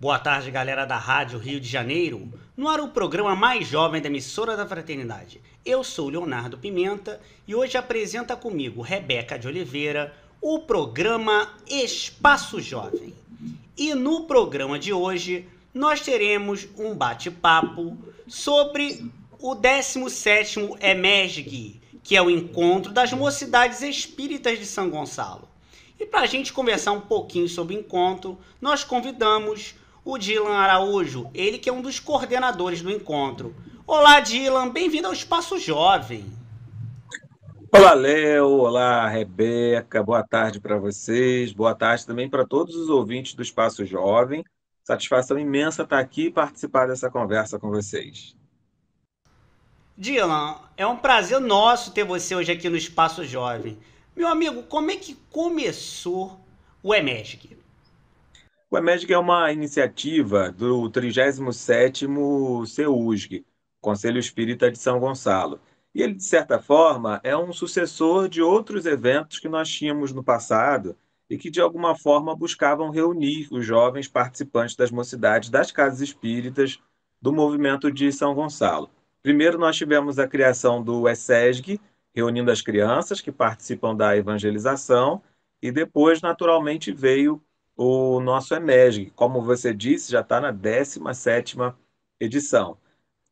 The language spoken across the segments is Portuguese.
Boa tarde, galera da Rádio Rio de Janeiro. No ar o programa mais jovem da emissora da Fraternidade. Eu sou Leonardo Pimenta e hoje apresenta comigo Rebeca de Oliveira o programa Espaço Jovem. E no programa de hoje nós teremos um bate-papo sobre o 17º EMESG, que é o Encontro das Mocidades Espíritas de São Gonçalo. E para a gente conversar um pouquinho sobre o encontro, nós convidamos o Dylan Araújo, ele que é um dos coordenadores do encontro. Olá, Dylan, bem-vindo ao Espaço Jovem. Olá, Léo. Olá, Rebeca. Boa tarde para vocês. Boa tarde também para todos os ouvintes do Espaço Jovem. Satisfação imensa estar aqui e participar dessa conversa com vocês. Dylan, é um prazer nosso ter você hoje aqui no Espaço Jovem. Meu amigo, como é que começou o EMESG? O EMESG é uma iniciativa do 37º CEUSG, Conselho Espírita de São Gonçalo. E ele, de certa forma, é um sucessor de outros eventos que nós tínhamos no passado e que, de alguma forma, buscavam reunir os jovens participantes das mocidades das casas espíritas do movimento de São Gonçalo. Primeiro, nós tivemos a criação do ESESG, reunindo as crianças que participam da evangelização, e depois, naturalmente, veio o nosso EMESG. Como você disse, já está na 17ª edição.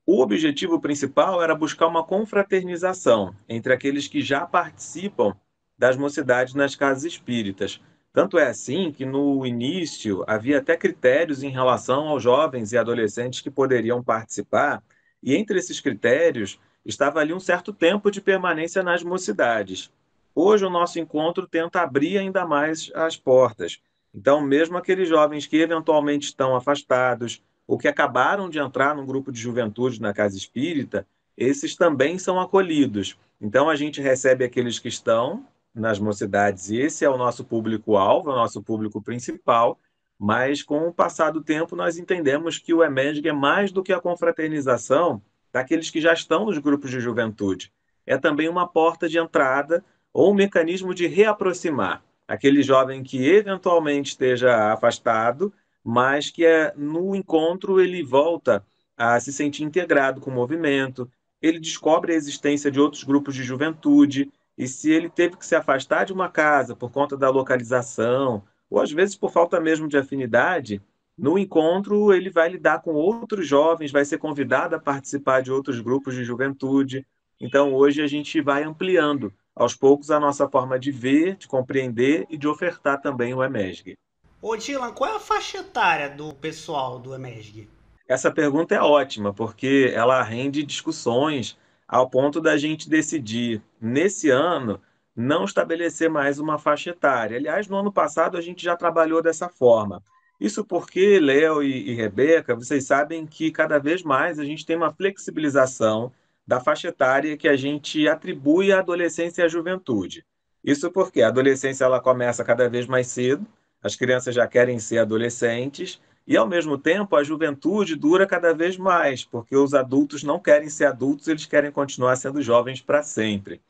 O objetivo principal era buscar uma confraternização entre aqueles que já participam das mocidades nas casas espíritas. Tanto é assim que no início havia até critérios em relação aos jovens e adolescentes que poderiam participar, e entre esses critérios estava ali um certo tempo de permanência nas mocidades. Hoje o nosso encontro tenta abrir ainda mais as portas, então, mesmo aqueles jovens que eventualmente estão afastados ou que acabaram de entrar num grupo de juventude na casa espírita, esses também são acolhidos. Então, a gente recebe aqueles que estão nas mocidades, e esse é o nosso público-alvo, é o nosso público principal, mas com o passar do tempo nós entendemos que o EMESG é mais do que a confraternização daqueles que já estão nos grupos de juventude. É também uma porta de entrada ou um mecanismo de reaproximar aquele jovem que eventualmente esteja afastado, mas que é, no encontro ele volta a se sentir integrado com o movimento, ele descobre a existência de outros grupos de juventude, e se ele teve que se afastar de uma casa por conta da localização, ou às vezes por falta mesmo de afinidade, no encontro ele vai lidar com outros jovens, vai ser convidado a participar de outros grupos de juventude. Então hoje a gente vai ampliando aos poucos a nossa forma de ver, de compreender e de ofertar também o EMESG. Ô Dylan, qual é a faixa etária do pessoal do EMESG? Essa pergunta é ótima, porque ela rende discussões ao ponto da gente decidir, nesse ano, não estabelecer mais uma faixa etária. Aliás, no ano passado a gente já trabalhou dessa forma. Isso porque, Léo e, e Rebeca, vocês sabem que cada vez mais a gente tem uma flexibilização da faixa etária que a gente atribui à adolescência e à juventude. Isso porque a adolescência ela começa cada vez mais cedo, as crianças já querem ser adolescentes, e ao mesmo tempo a juventude dura cada vez mais, porque os adultos não querem ser adultos, eles querem continuar sendo jovens para sempre.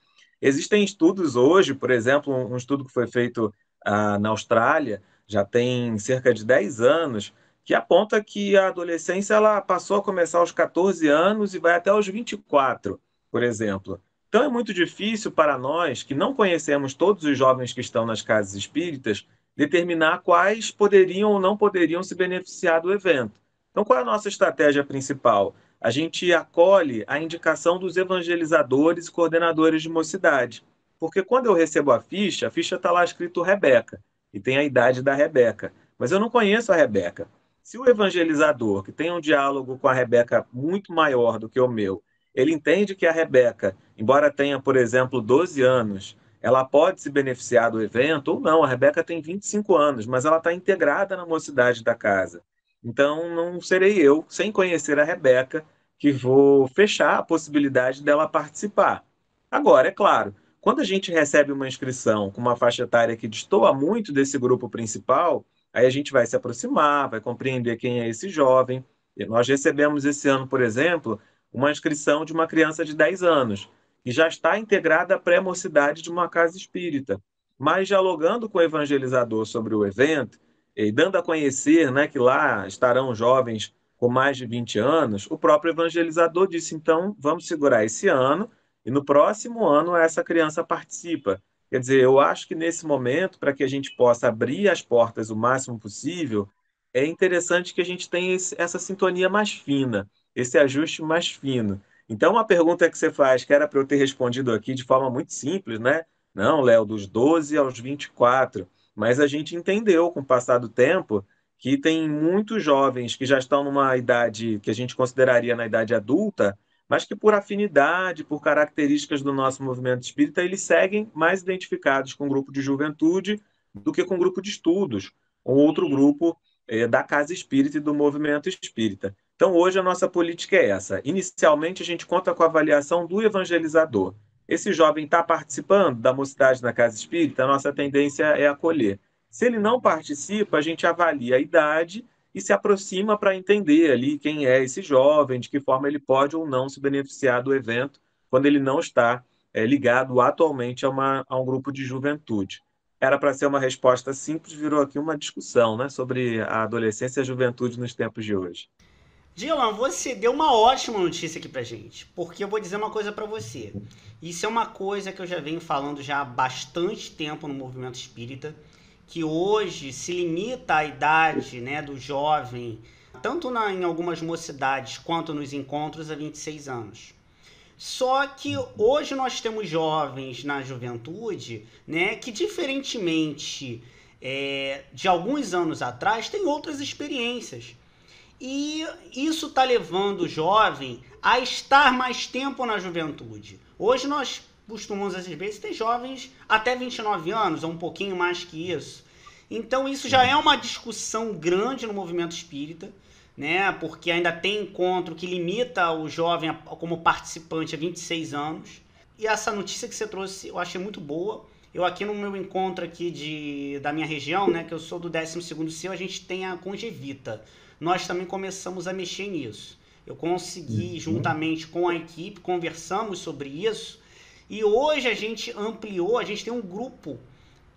Existem estudos hoje, por exemplo, um estudo que foi feito ah, na Austrália, já tem cerca de 10 anos, que aponta que a adolescência ela passou a começar aos 14 anos e vai até os 24, por exemplo. Então é muito difícil para nós, que não conhecemos todos os jovens que estão nas casas espíritas, determinar quais poderiam ou não poderiam se beneficiar do evento. Então, qual é a nossa estratégia principal? A gente acolhe a indicação dos evangelizadores e coordenadores de mocidade. Porque quando eu recebo a ficha, a ficha está lá escrito Rebeca, e tem a idade da Rebeca. Mas eu não conheço a Rebeca. Se o evangelizador, que tem um diálogo com a Rebeca muito maior do que o meu, ele entende que a Rebeca, embora tenha, por exemplo, 12 anos, ela pode se beneficiar do evento ou não. A Rebeca tem 25 anos, mas ela está integrada na mocidade da casa. Então, não serei eu, sem conhecer a Rebeca, que vou fechar a possibilidade dela participar. Agora, é claro, quando a gente recebe uma inscrição com uma faixa etária que destoa muito desse grupo principal, Aí a gente vai se aproximar, vai compreender quem é esse jovem. E nós recebemos esse ano, por exemplo, uma inscrição de uma criança de 10 anos, que já está integrada à pré-mocidade de uma casa espírita. Mas dialogando com o evangelizador sobre o evento, e dando a conhecer né, que lá estarão jovens com mais de 20 anos, o próprio evangelizador disse: então, vamos segurar esse ano, e no próximo ano essa criança participa. Quer dizer, eu acho que nesse momento, para que a gente possa abrir as portas o máximo possível, é interessante que a gente tenha esse, essa sintonia mais fina, esse ajuste mais fino. Então, uma pergunta que você faz, que era para eu ter respondido aqui de forma muito simples, né? Não, Léo, dos 12 aos 24. Mas a gente entendeu, com o passar do tempo, que tem muitos jovens que já estão numa idade que a gente consideraria na idade adulta, mas que por afinidade, por características do nosso movimento espírita, eles seguem mais identificados com o grupo de juventude do que com o grupo de estudos, ou outro grupo é, da casa espírita e do movimento espírita. Então, hoje a nossa política é essa. Inicialmente, a gente conta com a avaliação do evangelizador. Esse jovem está participando da mocidade na casa espírita, a nossa tendência é acolher. Se ele não participa, a gente avalia a idade e se aproxima para entender ali quem é esse jovem, de que forma ele pode ou não se beneficiar do evento, quando ele não está é, ligado atualmente a, uma, a um grupo de juventude. Era para ser uma resposta simples, virou aqui uma discussão né, sobre a adolescência e a juventude nos tempos de hoje. Dylan, você deu uma ótima notícia aqui pra gente, porque eu vou dizer uma coisa para você. Isso é uma coisa que eu já venho falando já há bastante tempo no movimento espírita, que hoje se limita a idade né, do jovem, tanto na, em algumas mocidades quanto nos encontros, a 26 anos. Só que hoje nós temos jovens na juventude né, que, diferentemente é, de alguns anos atrás, têm outras experiências e isso está levando o jovem a estar mais tempo na juventude. Hoje nós costumamos, às vezes, ter jovens até 29 anos, ou um pouquinho mais que isso. Então isso já é uma discussão grande no movimento espírita, né? Porque ainda tem encontro que limita o jovem como participante a 26 anos. E essa notícia que você trouxe eu achei muito boa. Eu aqui no meu encontro aqui de, da minha região, né, que eu sou do 12º Céu, a gente tem a Congevita nós também começamos a mexer nisso. Eu consegui, uhum. juntamente com a equipe, conversamos sobre isso e hoje a gente ampliou, a gente tem um grupo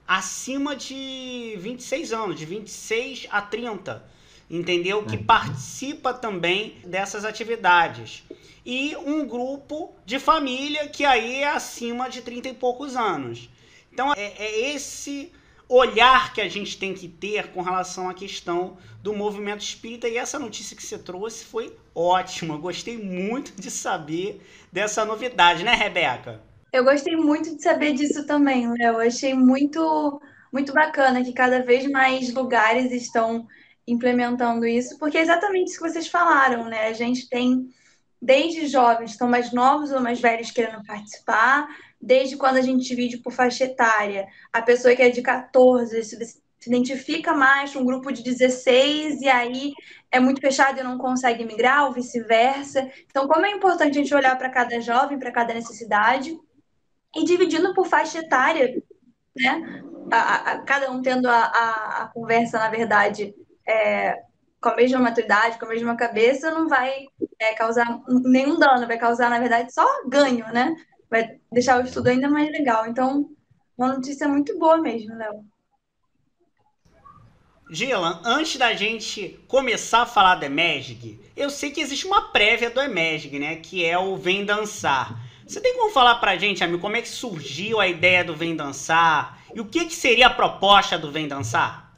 acima de 26 anos, de 26 a 30, entendeu? Que uhum. participa também dessas atividades. E um grupo de família que aí é acima de 30 e poucos anos. Então é, é esse olhar que a gente tem que ter com relação à questão do movimento espírita. E essa notícia que você trouxe foi ótima. Gostei muito de saber dessa novidade, né, Rebeca? Eu gostei muito de saber disso também, Léo. Achei muito, muito bacana que cada vez mais lugares estão implementando isso, porque é exatamente isso que vocês falaram, né? A gente tem desde jovens estão mais novos ou mais velhos querendo participar, desde quando a gente divide por faixa etária, a pessoa que é de 14 se, se identifica mais com um grupo de 16 e aí é muito fechado e não consegue migrar, ou vice-versa. Então, como é importante a gente olhar para cada jovem, para cada necessidade, e dividindo por faixa etária, né? A, a, cada um tendo a, a conversa, na verdade, é, com a mesma maturidade, com a mesma cabeça, não vai é, causar nenhum dano, vai causar, na verdade, só ganho, né? vai deixar o estudo ainda mais legal. Então, uma notícia muito boa mesmo, Léo. Gilan, antes da gente começar a falar do EMESG, eu sei que existe uma prévia do EMESG, né? Que é o Vem Dançar. Você tem como falar pra gente, amigo, como é que surgiu a ideia do Vem Dançar? E o que, que seria a proposta do Vem Dançar?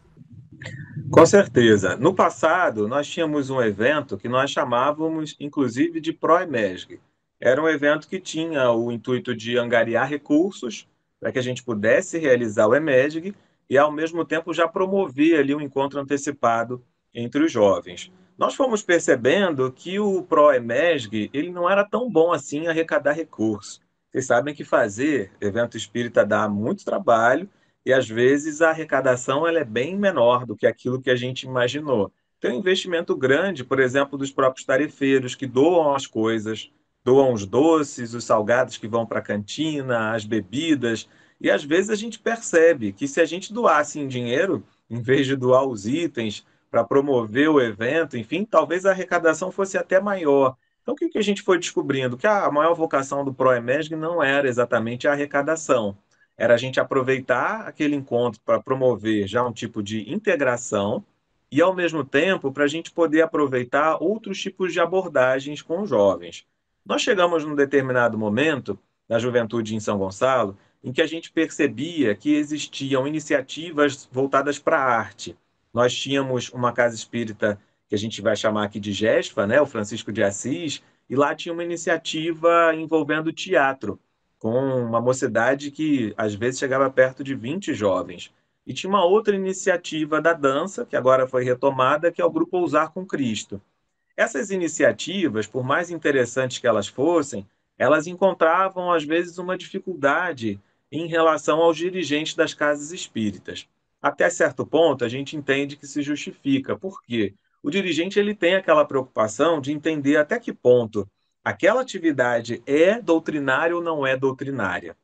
Com certeza. No passado, nós tínhamos um evento que nós chamávamos, inclusive, de Pro-EMESG era um evento que tinha o intuito de angariar recursos para que a gente pudesse realizar o EMEDG e, ao mesmo tempo, já promover ali um encontro antecipado entre os jovens. Nós fomos percebendo que o PRO-EMESG ele não era tão bom assim arrecadar recursos. Vocês sabem que fazer evento espírita dá muito trabalho e, às vezes, a arrecadação ela é bem menor do que aquilo que a gente imaginou. Tem um investimento grande, por exemplo, dos próprios tarefeiros que doam as coisas, doam os doces, os salgados que vão para a cantina, as bebidas. E às vezes a gente percebe que se a gente doasse em dinheiro, em vez de doar os itens para promover o evento, enfim, talvez a arrecadação fosse até maior. Então, o que, que a gente foi descobrindo? Que a maior vocação do ProEmerg não era exatamente a arrecadação, era a gente aproveitar aquele encontro para promover já um tipo de integração e, ao mesmo tempo, para a gente poder aproveitar outros tipos de abordagens com os jovens. Nós chegamos num determinado momento na juventude em São Gonçalo em que a gente percebia que existiam iniciativas voltadas para a arte. Nós tínhamos uma casa espírita que a gente vai chamar aqui de GESFA, né, o Francisco de Assis, e lá tinha uma iniciativa envolvendo teatro, com uma mocidade que às vezes chegava perto de 20 jovens. E tinha uma outra iniciativa da dança, que agora foi retomada, que é o Grupo Ousar com Cristo. Essas iniciativas, por mais interessantes que elas fossem, elas encontravam às vezes uma dificuldade em relação aos dirigentes das casas espíritas. Até certo ponto, a gente entende que se justifica. Por quê? O dirigente ele tem aquela preocupação de entender até que ponto aquela atividade é doutrinária ou não é doutrinária.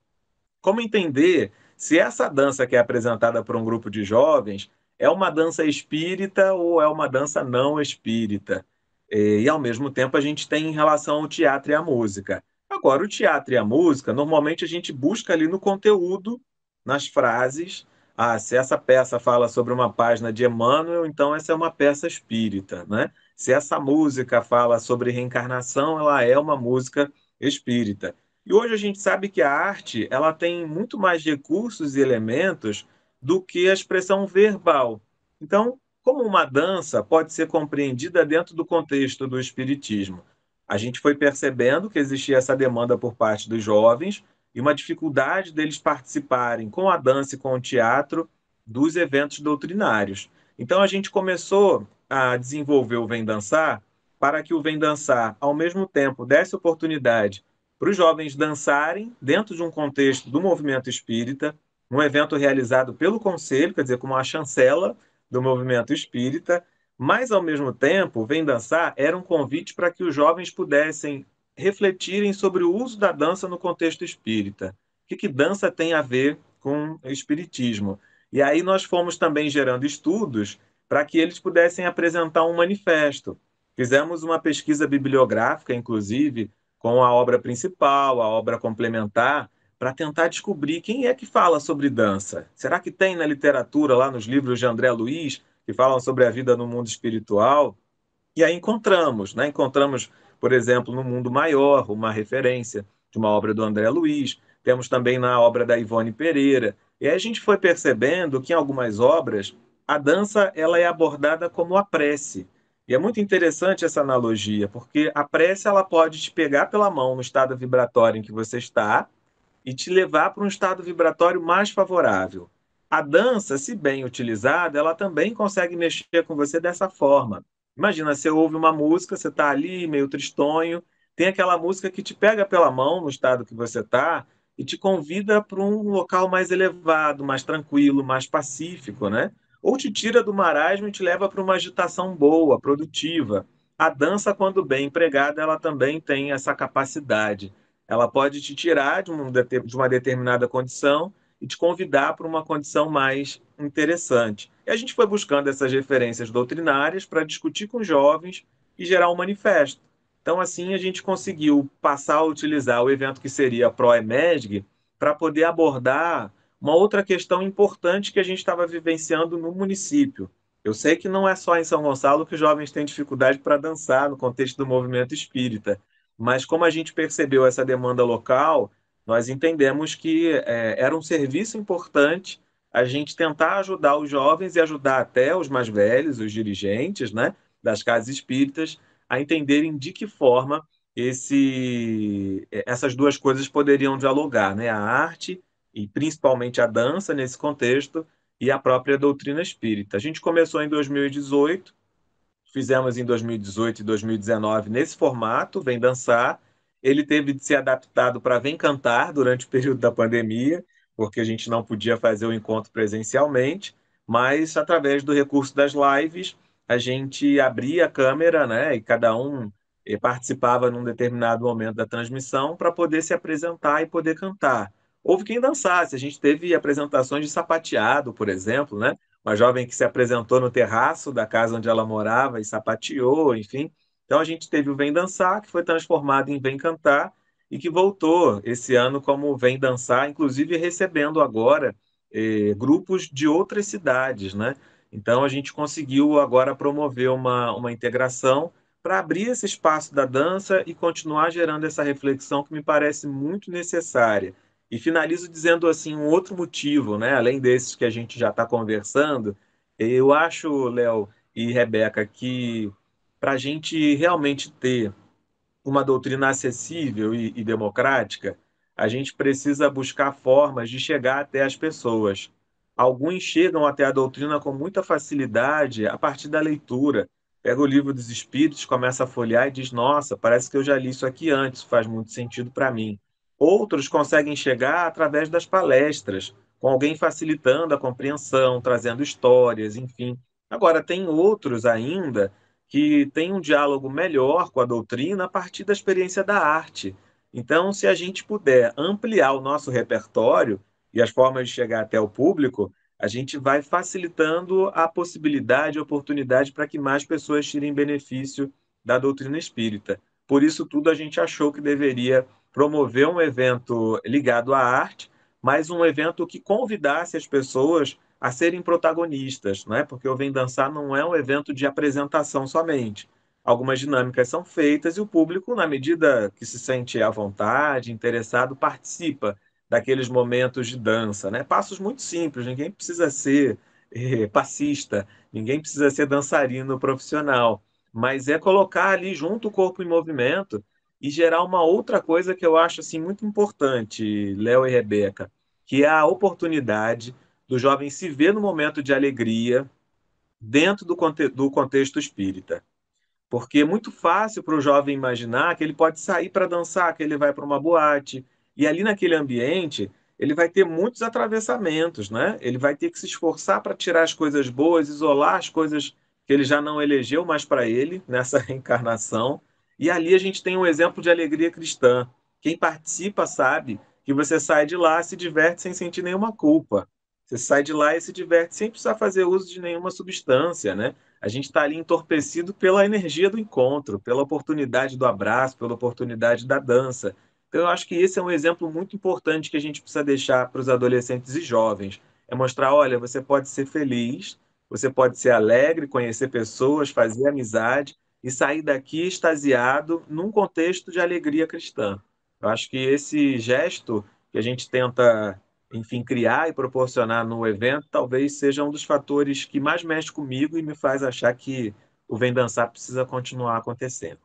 Como entender se essa dança que é apresentada por um grupo de jovens é uma dança espírita ou é uma dança não espírita? E, ao mesmo tempo, a gente tem em relação ao teatro e à música. Agora, o teatro e a música, normalmente a gente busca ali no conteúdo, nas frases. Ah, se essa peça fala sobre uma página de Emmanuel, então essa é uma peça espírita, né? Se essa música fala sobre reencarnação, ela é uma música espírita. E hoje a gente sabe que a arte, ela tem muito mais recursos e elementos do que a expressão verbal. Então, como uma dança pode ser compreendida dentro do contexto do espiritismo? a gente foi percebendo que existia essa demanda por parte dos jovens e uma dificuldade deles participarem com a dança e com o teatro dos eventos doutrinários. Então a gente começou a desenvolver o Vem Dançar para que o Vem Dançar, ao mesmo tempo, desse oportunidade para os jovens dançarem dentro de um contexto do movimento espírita, um evento realizado pelo Conselho, quer dizer, como uma chancela do movimento espírita, mas, ao mesmo tempo, Vem Dançar era um convite para que os jovens pudessem refletirem sobre o uso da dança no contexto espírita. O que, que dança tem a ver com o espiritismo? E aí nós fomos também gerando estudos para que eles pudessem apresentar um manifesto. Fizemos uma pesquisa bibliográfica, inclusive, com a obra principal, a obra complementar, para tentar descobrir quem é que fala sobre dança. Será que tem na literatura, lá nos livros de André Luiz, que falam sobre a vida no mundo espiritual. E aí encontramos, né? encontramos, por exemplo, no Mundo Maior, uma referência de uma obra do André Luiz, temos também na obra da Ivone Pereira. E aí a gente foi percebendo que em algumas obras a dança ela é abordada como a prece. E é muito interessante essa analogia, porque a prece ela pode te pegar pela mão no estado vibratório em que você está e te levar para um estado vibratório mais favorável. A dança, se bem utilizada, ela também consegue mexer com você dessa forma. Imagina, você ouve uma música, você está ali meio tristonho, tem aquela música que te pega pela mão no estado que você está e te convida para um local mais elevado, mais tranquilo, mais pacífico, né? Ou te tira do marasmo e te leva para uma agitação boa, produtiva. A dança, quando bem empregada, ela também tem essa capacidade. Ela pode te tirar de uma determinada condição e te convidar para uma condição mais interessante. E a gente foi buscando essas referências doutrinárias para discutir com jovens e gerar um manifesto. Então, assim, a gente conseguiu passar a utilizar o evento que seria a ProEMESG para poder abordar uma outra questão importante que a gente estava vivenciando no município. Eu sei que não é só em São Gonçalo que os jovens têm dificuldade para dançar no contexto do movimento espírita, mas como a gente percebeu essa demanda local, nós entendemos que é, era um serviço importante a gente tentar ajudar os jovens e ajudar até os mais velhos, os dirigentes né, das casas espíritas, a entenderem de que forma esse, essas duas coisas poderiam dialogar, né? a arte e principalmente a dança nesse contexto e a própria doutrina espírita. A gente começou em 2018, fizemos em 2018 e 2019 nesse formato, Vem Dançar, ele teve de ser adaptado para Vem Cantar durante o período da pandemia, porque a gente não podia fazer o encontro presencialmente, mas através do recurso das lives, a gente abria a câmera, né, e cada um eh, participava num determinado momento da transmissão para poder se apresentar e poder cantar. Houve quem dançasse, a gente teve apresentações de sapateado, por exemplo, né? Uma jovem que se apresentou no terraço da casa onde ela morava e sapateou, enfim. Então a gente teve o Vem Dançar, que foi transformado em Vem Cantar, e que voltou esse ano como Vem Dançar, inclusive recebendo agora eh, grupos de outras cidades, né? Então a gente conseguiu agora promover uma, uma integração para abrir esse espaço da dança e continuar gerando essa reflexão que me parece muito necessária. E finalizo dizendo assim um outro motivo, né? Além desses que a gente já está conversando, eu acho, Léo e Rebeca, que para a gente realmente ter uma doutrina acessível e, e democrática, a gente precisa buscar formas de chegar até as pessoas. Alguns chegam até a doutrina com muita facilidade a partir da leitura. Pega o livro dos Espíritos, começa a folhear e diz: Nossa, parece que eu já li isso aqui antes, faz muito sentido para mim. Outros conseguem chegar através das palestras, com alguém facilitando a compreensão, trazendo histórias, enfim. Agora, tem outros ainda que têm um diálogo melhor com a doutrina a partir da experiência da arte. Então, se a gente puder ampliar o nosso repertório e as formas de chegar até o público, a gente vai facilitando a possibilidade, a oportunidade para que mais pessoas tirem benefício da doutrina espírita. Por isso tudo a gente achou que deveria promover um evento ligado à arte, mas um evento que convidasse as pessoas a serem protagonistas, né? porque o Vem Dançar não é um evento de apresentação somente. Algumas dinâmicas são feitas e o público, na medida que se sente à vontade, interessado, participa daqueles momentos de dança. Né? Passos muito simples, ninguém precisa ser eh, passista, ninguém precisa ser dançarino profissional, mas é colocar ali junto o corpo em movimento e gerar uma outra coisa que eu acho assim muito importante, Léo e Rebeca, que é a oportunidade do jovem se ver no momento de alegria dentro do, conte do contexto espírita. Porque é muito fácil para o jovem imaginar que ele pode sair para dançar, que ele vai para uma boate, e ali naquele ambiente ele vai ter muitos atravessamentos, né? Ele vai ter que se esforçar para tirar as coisas boas, isolar as coisas que ele já não elegeu mais para ele nessa reencarnação e ali a gente tem um exemplo de alegria cristã. Quem participa sabe que você sai de lá, se diverte sem sentir nenhuma culpa. Você sai de lá e se diverte sem precisar fazer uso de nenhuma substância, né? A gente está ali entorpecido pela energia do encontro, pela oportunidade do abraço, pela oportunidade da dança. Então, eu acho que esse é um exemplo muito importante que a gente precisa deixar para os adolescentes e jovens. É mostrar, olha, você pode ser feliz, você pode ser alegre, conhecer pessoas, fazer amizade, e sair daqui extasiado num contexto de alegria cristã. Eu acho que esse gesto que a gente tenta, enfim, criar e proporcionar no evento, talvez seja um dos fatores que mais mexe comigo e me faz achar que o Vem Dançar precisa continuar acontecendo.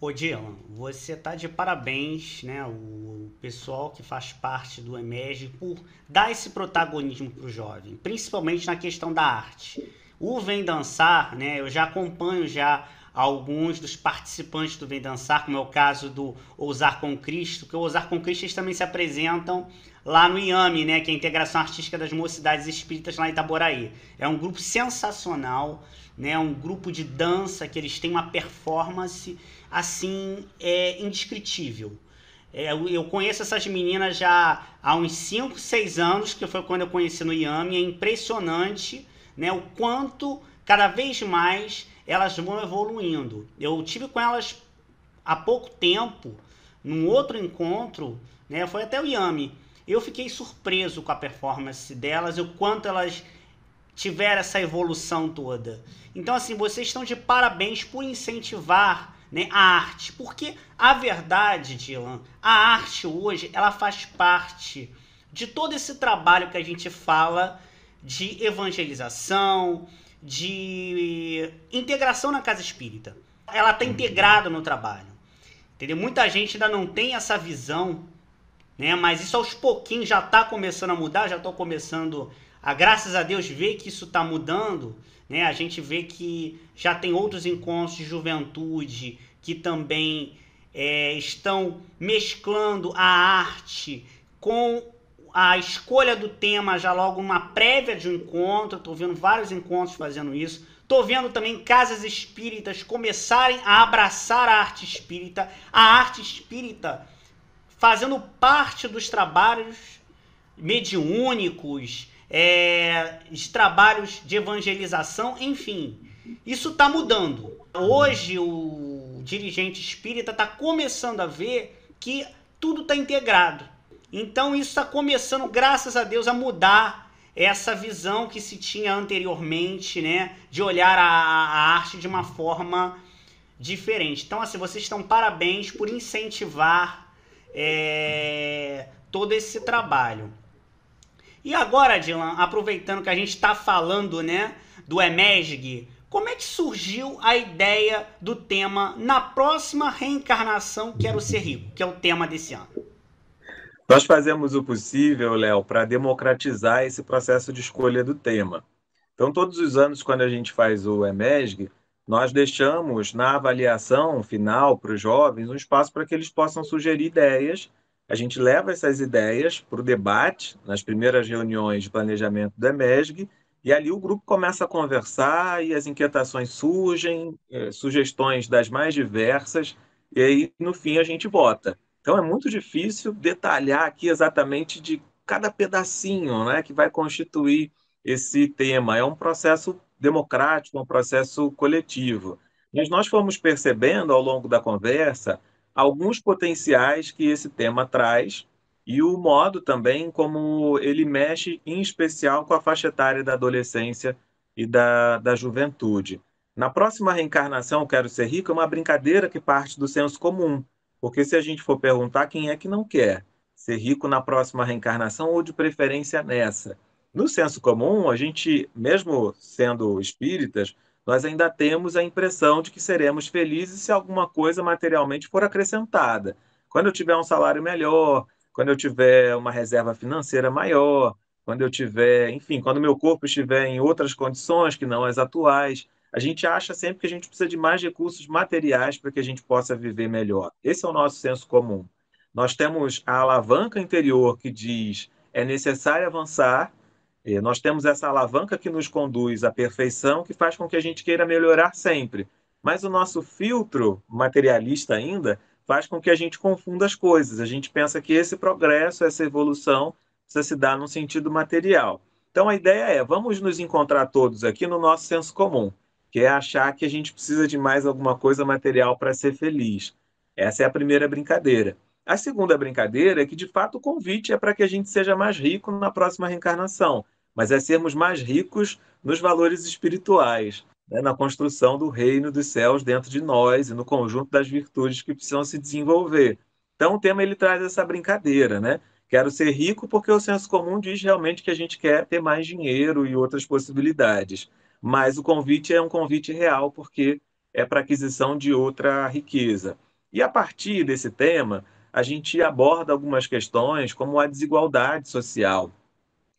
Ô Dylan, você tá de parabéns, né? O pessoal que faz parte do EMEG por dar esse protagonismo para o jovem, principalmente na questão da arte. O Vem Dançar, né, eu já acompanho já alguns dos participantes do Vem Dançar, como é o caso do Ousar com Cristo, que o Ousar com Cristo eles também se apresentam lá no IAME, né, que é a Integração Artística das Mocidades Espíritas lá em Itaboraí. É um grupo sensacional, né, um grupo de dança que eles têm uma performance assim é indescritível. É, eu conheço essas meninas já há uns 5, 6 anos, que foi quando eu conheci no IAME, é impressionante né, o quanto cada vez mais elas vão evoluindo. Eu tive com elas há pouco tempo, num outro encontro, né, foi até o Yami. Eu fiquei surpreso com a performance delas e o quanto elas tiveram essa evolução toda. Então, assim, vocês estão de parabéns por incentivar né, a arte. Porque a verdade, Dylan, a arte hoje, ela faz parte de todo esse trabalho que a gente fala de evangelização, de integração na casa espírita. Ela está integrada no trabalho. Entendeu? Muita gente ainda não tem essa visão, né? Mas isso aos pouquinhos já está começando a mudar, já estou começando a, graças a Deus, ver que isso está mudando. Né? A gente vê que já tem outros encontros de juventude que também é, estão mesclando a arte com a escolha do tema já logo uma prévia de um encontro. Estou vendo vários encontros fazendo isso. Estou vendo também casas espíritas começarem a abraçar a arte espírita, a arte espírita fazendo parte dos trabalhos mediúnicos, é, de trabalhos de evangelização, enfim. Isso está mudando. Hoje o dirigente espírita está começando a ver que tudo está integrado. Então isso está começando, graças a Deus, a mudar essa visão que se tinha anteriormente, né, de olhar a, a arte de uma forma diferente. Então, assim, vocês estão parabéns por incentivar é, todo esse trabalho. E agora, Dylan, aproveitando que a gente está falando, né, do EMESG, como é que surgiu a ideia do tema na próxima reencarnação quero ser rico, que é o tema desse ano? Nós fazemos o possível, Léo, para democratizar esse processo de escolha do tema. Então, todos os anos, quando a gente faz o EMESG, nós deixamos na avaliação final para os jovens um espaço para que eles possam sugerir ideias. A gente leva essas ideias para o debate nas primeiras reuniões de planejamento do EMESG, e ali o grupo começa a conversar e as inquietações surgem, eh, sugestões das mais diversas, e aí no fim a gente vota. Então é muito difícil detalhar aqui exatamente de cada pedacinho né, que vai constituir esse tema. É um processo democrático, um processo coletivo. Mas nós fomos percebendo ao longo da conversa alguns potenciais que esse tema traz e o modo também como ele mexe, em especial, com a faixa etária da adolescência e da, da juventude. Na próxima reencarnação, Quero Ser Rico, é uma brincadeira que parte do senso comum. Porque se a gente for perguntar quem é que não quer ser rico na próxima reencarnação ou de preferência nessa, no senso comum, a gente, mesmo sendo espíritas, nós ainda temos a impressão de que seremos felizes se alguma coisa materialmente for acrescentada. Quando eu tiver um salário melhor, quando eu tiver uma reserva financeira maior, quando eu tiver, enfim, quando meu corpo estiver em outras condições que não as atuais, a gente acha sempre que a gente precisa de mais recursos materiais para que a gente possa viver melhor. Esse é o nosso senso comum. Nós temos a alavanca interior que diz é necessário avançar, nós temos essa alavanca que nos conduz à perfeição, que faz com que a gente queira melhorar sempre. Mas o nosso filtro materialista ainda faz com que a gente confunda as coisas. A gente pensa que esse progresso, essa evolução, precisa se dar no sentido material. Então a ideia é, vamos nos encontrar todos aqui no nosso senso comum que é achar que a gente precisa de mais alguma coisa material para ser feliz. Essa é a primeira brincadeira. A segunda brincadeira é que, de fato, o convite é para que a gente seja mais rico na próxima reencarnação, mas é sermos mais ricos nos valores espirituais, né? na construção do reino dos céus dentro de nós e no conjunto das virtudes que precisam se desenvolver. Então, o tema ele traz essa brincadeira, né? Quero ser rico porque o senso comum diz realmente que a gente quer ter mais dinheiro e outras possibilidades mas o convite é um convite real, porque é para aquisição de outra riqueza. E a partir desse tema, a gente aborda algumas questões, como a desigualdade social.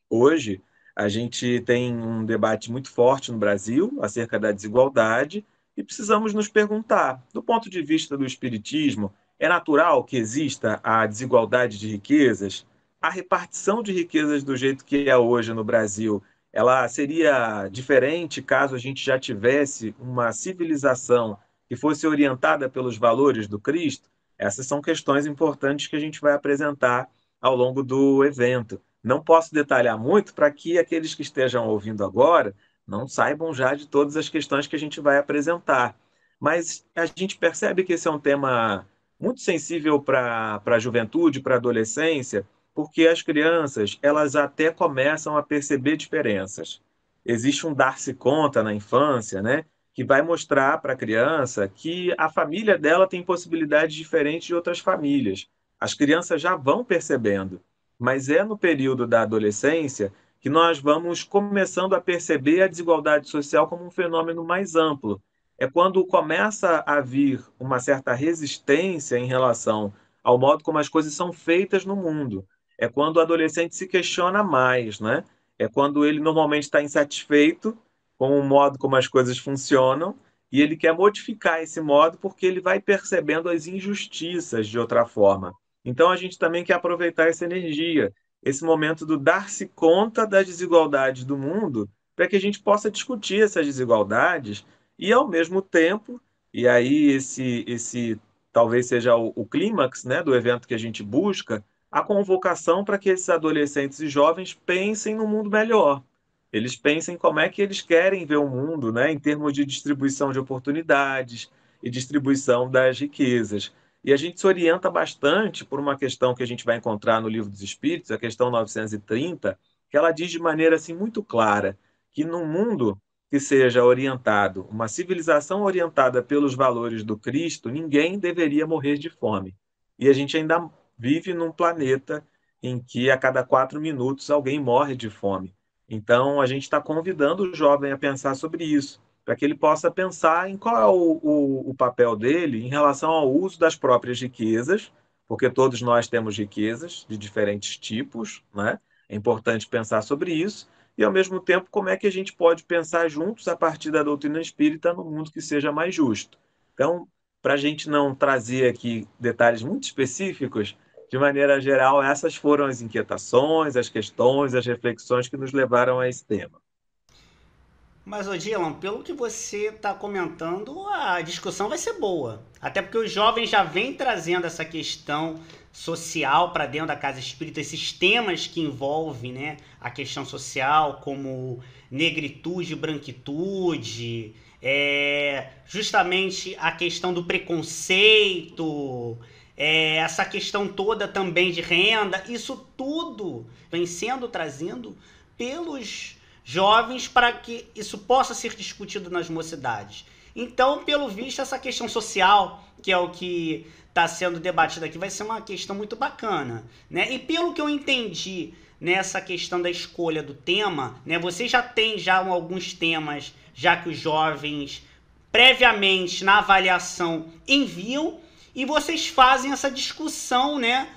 Hoje, a gente tem um debate muito forte no Brasil acerca da desigualdade e precisamos nos perguntar, do ponto de vista do Espiritismo, é natural que exista a desigualdade de riquezas? A repartição de riquezas do jeito que é hoje no Brasil ela seria diferente caso a gente já tivesse uma civilização que fosse orientada pelos valores do Cristo? Essas são questões importantes que a gente vai apresentar ao longo do evento. Não posso detalhar muito para que aqueles que estejam ouvindo agora não saibam já de todas as questões que a gente vai apresentar. Mas a gente percebe que esse é um tema muito sensível para a juventude, para a adolescência, porque as crianças elas até começam a perceber diferenças. Existe um dar-se conta na infância, né, que vai mostrar para a criança que a família dela tem possibilidades diferentes de outras famílias. As crianças já vão percebendo, mas é no período da adolescência que nós vamos começando a perceber a desigualdade social como um fenômeno mais amplo. É quando começa a vir uma certa resistência em relação ao modo como as coisas são feitas no mundo é quando o adolescente se questiona mais, né? É quando ele normalmente está insatisfeito com o modo como as coisas funcionam e ele quer modificar esse modo porque ele vai percebendo as injustiças de outra forma. Então a gente também quer aproveitar essa energia, esse momento do dar-se conta das desigualdades do mundo, para que a gente possa discutir essas desigualdades e ao mesmo tempo, e aí esse esse talvez seja o, o clímax, né, do evento que a gente busca, a convocação para que esses adolescentes e jovens pensem no mundo melhor. Eles pensem como é que eles querem ver o mundo, né, em termos de distribuição de oportunidades, e distribuição das riquezas. E a gente se orienta bastante por uma questão que a gente vai encontrar no Livro dos Espíritos, a questão 930, que ela diz de maneira assim muito clara que no mundo que seja orientado, uma civilização orientada pelos valores do Cristo, ninguém deveria morrer de fome. E a gente ainda vive num planeta em que a cada quatro minutos alguém morre de fome. Então, a gente está convidando o jovem a pensar sobre isso, para que ele possa pensar em qual é o, o, o, papel dele em relação ao uso das próprias riquezas, porque todos nós temos riquezas de diferentes tipos, né? É importante pensar sobre isso, e ao mesmo tempo como é que a gente pode pensar juntos a partir da doutrina espírita no mundo que seja mais justo. Então, para a gente não trazer aqui detalhes muito específicos, de maneira geral, essas foram as inquietações, as questões, as reflexões que nos levaram a esse tema. Mas, Odilan, pelo que você está comentando, a discussão vai ser boa. Até porque os jovens já vêm trazendo essa questão social para dentro da casa espírita, esses temas que envolvem né, a questão social, como negritude, branquitude, é, justamente a questão do preconceito, é, essa questão toda também de renda, isso tudo vem sendo trazido pelos jovens para que isso possa ser discutido nas mocidades. Então, pelo visto, essa questão social, que é o que está sendo debatido aqui, vai ser uma questão muito bacana. Né? E pelo que eu entendi nessa questão da escolha do tema, né, você já tem já alguns temas, já que os jovens previamente na avaliação enviam e vocês fazem essa discussão, né,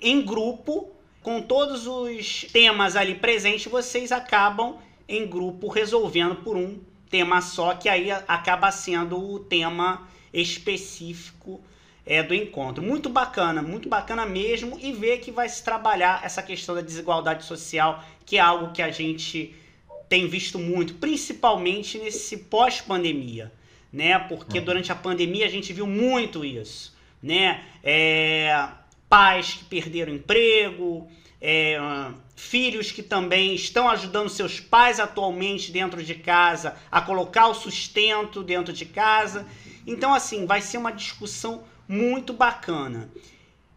em grupo, com todos os temas ali presentes, vocês acabam em grupo resolvendo por um tema só, que aí acaba sendo o tema específico é, do encontro. Muito bacana, muito bacana mesmo, e ver que vai se trabalhar essa questão da desigualdade social, que é algo que a gente tem visto muito, principalmente nesse pós-pandemia, né? Porque uhum. durante a pandemia a gente viu muito isso né? É, pais que perderam emprego, é, filhos que também estão ajudando seus pais atualmente dentro de casa a colocar o sustento dentro de casa. Então, assim, vai ser uma discussão muito bacana.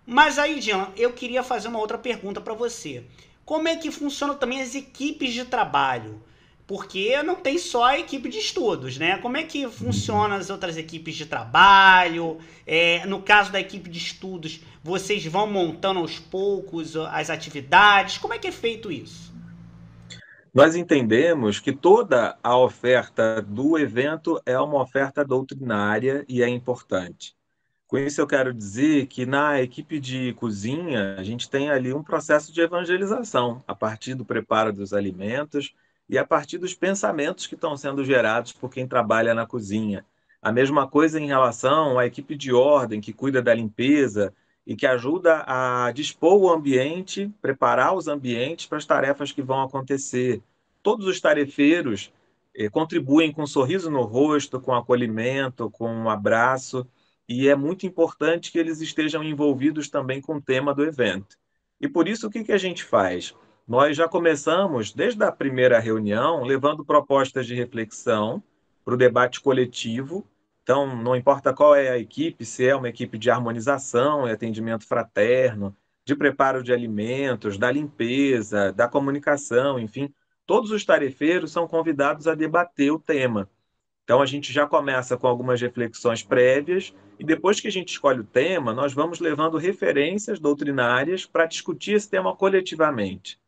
Mas aí, Jean, eu queria fazer uma outra pergunta para você. Como é que funcionam também as equipes de trabalho? Porque não tem só a equipe de estudos, né? Como é que funciona as outras equipes de trabalho? É, no caso da equipe de estudos, vocês vão montando aos poucos as atividades? Como é que é feito isso? Nós entendemos que toda a oferta do evento é uma oferta doutrinária e é importante. Com isso, eu quero dizer que na equipe de cozinha, a gente tem ali um processo de evangelização, a partir do preparo dos alimentos e a partir dos pensamentos que estão sendo gerados por quem trabalha na cozinha. A mesma coisa em relação à equipe de ordem que cuida da limpeza e que ajuda a dispor o ambiente, preparar os ambientes para as tarefas que vão acontecer. Todos os tarefeiros eh, contribuem com um sorriso no rosto, com acolhimento, com um abraço, e é muito importante que eles estejam envolvidos também com o tema do evento. E por isso, o que, que a gente faz? Nós já começamos, desde a primeira reunião, levando propostas de reflexão para o debate coletivo. Então, não importa qual é a equipe, se é uma equipe de harmonização e atendimento fraterno, de preparo de alimentos, da limpeza, da comunicação, enfim, todos os tarefeiros são convidados a debater o tema. Então, a gente já começa com algumas reflexões prévias e depois que a gente escolhe o tema, nós vamos levando referências doutrinárias para discutir esse tema coletivamente.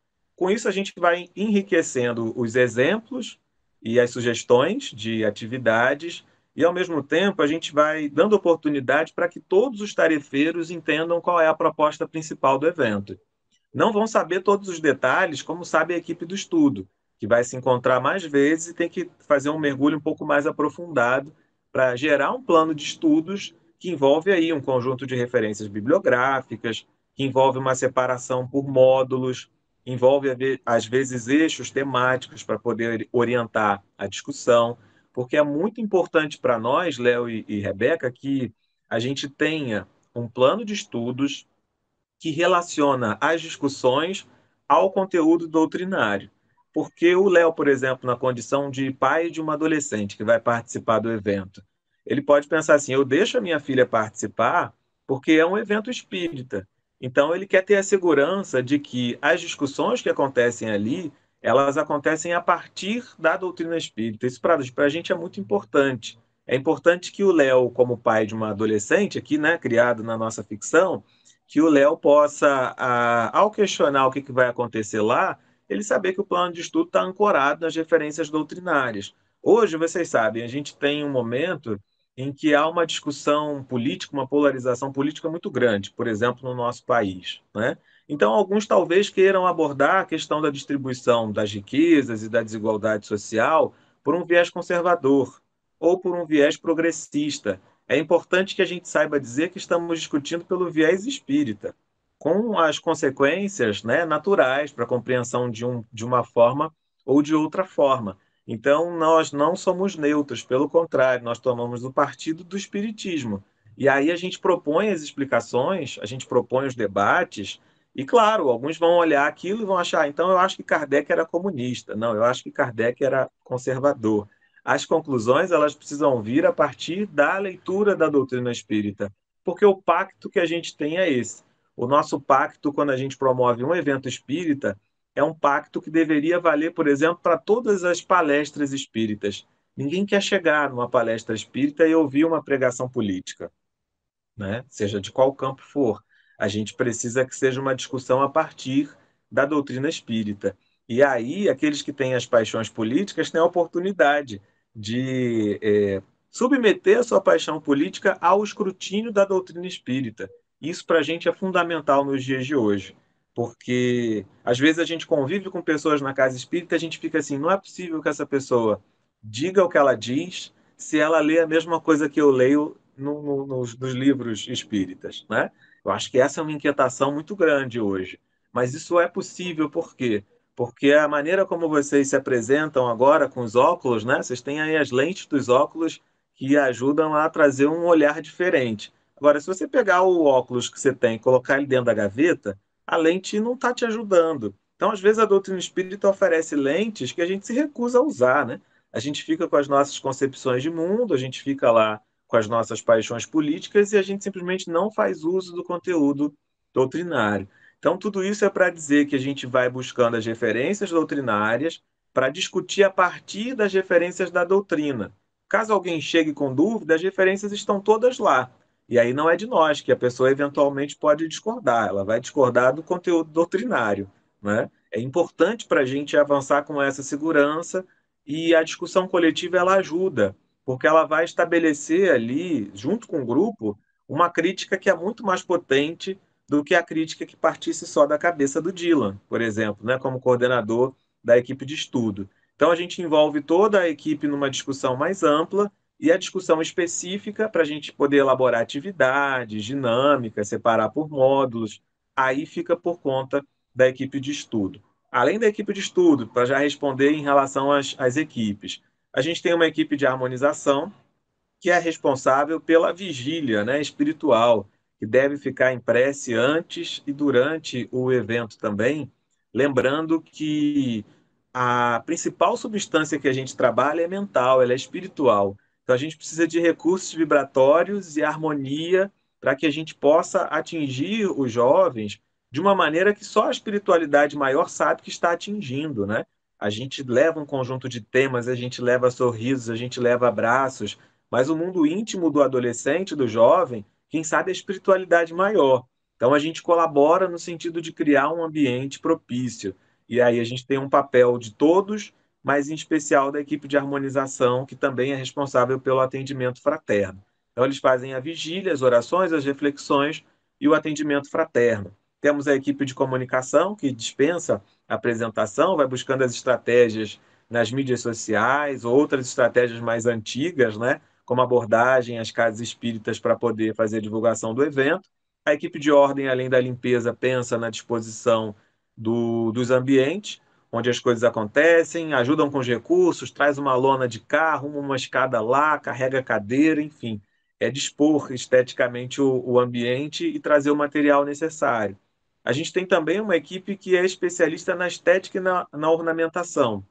Com isso, a gente vai enriquecendo os exemplos e as sugestões de atividades, e, ao mesmo tempo, a gente vai dando oportunidade para que todos os tarefeiros entendam qual é a proposta principal do evento. Não vão saber todos os detalhes, como sabe a equipe do estudo, que vai se encontrar mais vezes e tem que fazer um mergulho um pouco mais aprofundado para gerar um plano de estudos que envolve aí um conjunto de referências bibliográficas, que envolve uma separação por módulos, envolve, às vezes, eixos temáticos para poder orientar a discussão, porque é muito importante para nós, Léo e, e Rebeca, que a gente tenha um plano de estudos que relaciona as discussões ao conteúdo doutrinário. Porque o Léo, por exemplo, na condição de pai de uma adolescente que vai participar do evento, ele pode pensar assim: eu deixo a minha filha participar porque é um evento espírita. Então, ele quer ter a segurança de que as discussões que acontecem ali, elas acontecem a partir da doutrina espírita. Isso para a gente é muito importante. É importante que o Léo, como pai de uma adolescente aqui, né, criado na nossa ficção, que o Léo possa, a, ao questionar o que, que vai acontecer lá, ele saber que o plano de estudo está ancorado nas referências doutrinárias. Hoje, vocês sabem, a gente tem um momento em que há uma discussão política, uma polarização política muito grande, por exemplo, no nosso país. Né? Então, alguns talvez queiram abordar a questão da distribuição das riquezas e da desigualdade social por um viés conservador ou por um viés progressista. É importante que a gente saiba dizer que estamos discutindo pelo viés espírita, com as consequências né, naturais para a compreensão de, um, de uma forma ou de outra forma. Então, nós não somos neutros, pelo contrário, nós tomamos o partido do espiritismo. E aí a gente propõe as explicações, a gente propõe os debates, e claro, alguns vão olhar aquilo e vão achar, então eu acho que Kardec era comunista. Não, eu acho que Kardec era conservador. As conclusões, elas precisam vir a partir da leitura da doutrina espírita, porque o pacto que a gente tem é esse. O nosso pacto, quando a gente promove um evento espírita, é um pacto que deveria valer, por exemplo, para todas as palestras espíritas. Ninguém quer chegar numa palestra espírita e ouvir uma pregação política, né? seja de qual campo for. A gente precisa que seja uma discussão a partir da doutrina espírita. E aí, aqueles que têm as paixões políticas têm a oportunidade de é, submeter a sua paixão política ao escrutínio da doutrina espírita. Isso, para a gente, é fundamental nos dias de hoje porque às vezes a gente convive com pessoas na casa espírita, a gente fica assim, não é possível que essa pessoa diga o que ela diz se ela lê a mesma coisa que eu leio no, no, nos, nos, livros espíritas, né? Eu acho que essa é uma inquietação muito grande hoje. Mas isso é possível por quê? Porque a maneira como vocês se apresentam agora com os óculos, né? Vocês têm aí as lentes dos óculos que ajudam a trazer um olhar diferente. Agora, se você pegar o óculos que você tem e colocar ele dentro da gaveta, a lente não está te ajudando. Então, às vezes, a doutrina espírita oferece lentes que a gente se recusa a usar, né? A gente fica com as nossas concepções de mundo, a gente fica lá com as nossas paixões políticas e a gente simplesmente não faz uso do conteúdo doutrinário. Então, tudo isso é para dizer que a gente vai buscando as referências doutrinárias para discutir a partir das referências da doutrina. Caso alguém chegue com dúvida, as referências estão todas lá. E aí não é de nós que a pessoa eventualmente pode discordar, ela vai discordar do conteúdo doutrinário. Né? É importante para a gente avançar com essa segurança e a discussão coletiva ela ajuda, porque ela vai estabelecer ali, junto com o grupo, uma crítica que é muito mais potente do que a crítica que partisse só da cabeça do Dylan, por exemplo, né, como coordenador da equipe de estudo. Então a gente envolve toda a equipe numa discussão mais ampla e a discussão específica para a gente poder elaborar atividades, dinâmicas, separar por módulos, aí fica por conta da equipe de estudo. Além da equipe de estudo, para já responder em relação às, às equipes, a gente tem uma equipe de harmonização que é responsável pela vigília né, espiritual, que deve ficar em prece antes e durante o evento também, lembrando que a principal substância que a gente trabalha é mental, ela é espiritual. Então a gente precisa de recursos vibratórios e harmonia para que a gente possa atingir os jovens de uma maneira que só a espiritualidade maior sabe que está atingindo, né? A gente leva um conjunto de temas, a gente leva sorrisos, a gente leva abraços, mas o mundo íntimo do adolescente, do jovem, quem sabe é a espiritualidade maior. Então a gente colabora no sentido de criar um ambiente propício. E aí a gente tem um papel de todos mas em especial da equipe de harmonização, que também é responsável pelo atendimento fraterno. Então, eles fazem a vigília, as orações, as reflexões e o atendimento fraterno. Temos a equipe de comunicação, que dispensa a apresentação, vai buscando as estratégias nas mídias sociais, outras estratégias mais antigas, né? como abordagem às casas espíritas para poder fazer a divulgação do evento. A equipe de ordem, além da limpeza, pensa na disposição do, dos ambientes onde as coisas acontecem, ajudam com os recursos, traz uma lona de carro, uma escada lá, carrega cadeira, enfim. É dispor esteticamente o, o ambiente e trazer o material necessário. A gente tem também uma equipe que é especialista na estética e na, na ornamentação.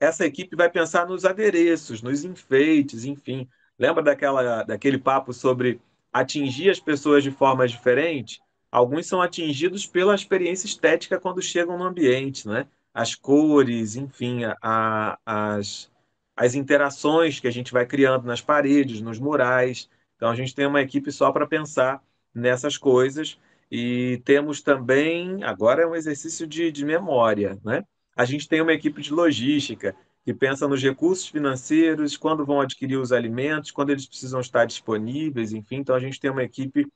Essa equipe vai pensar nos adereços, nos enfeites, enfim, Lembra daquela, daquele papo sobre atingir as pessoas de formas diferentes? Alguns são atingidos pela experiência estética quando chegam no ambiente, né? As cores, enfim, a, as, as interações que a gente vai criando nas paredes, nos murais. Então, a gente tem uma equipe só para pensar nessas coisas. E temos também, agora é um exercício de, de memória, né? A gente tem uma equipe de logística que pensa nos recursos financeiros, quando vão adquirir os alimentos, quando eles precisam estar disponíveis, enfim. Então, a gente tem uma equipe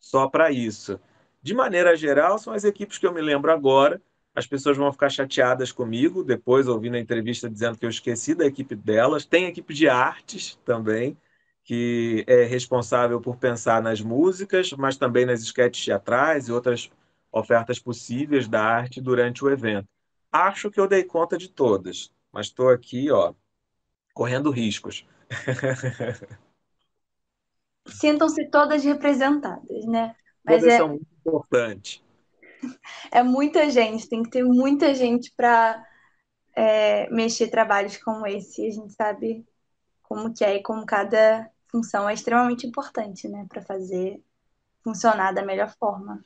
só para isso. De maneira geral, são as equipes que eu me lembro agora. As pessoas vão ficar chateadas comigo, depois ouvindo a entrevista dizendo que eu esqueci da equipe delas. Tem a equipe de artes também, que é responsável por pensar nas músicas, mas também nas esquetes teatrais e outras ofertas possíveis da arte durante o evento. Acho que eu dei conta de todas mas estou aqui, ó, correndo riscos. Sintam-se todas representadas, né? Mas todas é... são muito importantes. É muita gente, tem que ter muita gente para é, mexer trabalhos como esse. A gente sabe como que é e como cada função é extremamente importante, né, para fazer funcionar da melhor forma.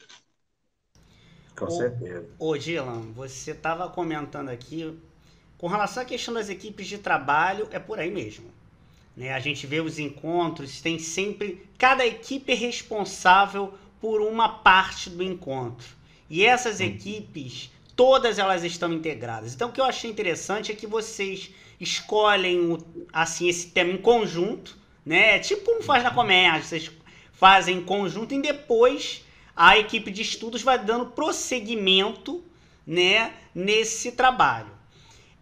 Com certeza. Ô, Gilan, você estava comentando aqui com relação à questão das equipes de trabalho, é por aí mesmo. Né? A gente vê os encontros, tem sempre. Cada equipe é responsável por uma parte do encontro. E essas equipes, todas elas estão integradas. Então, o que eu achei interessante é que vocês escolhem o, assim esse tema em conjunto, né? Tipo um faz na comédia, vocês fazem em conjunto e depois a equipe de estudos vai dando prosseguimento, né, nesse trabalho.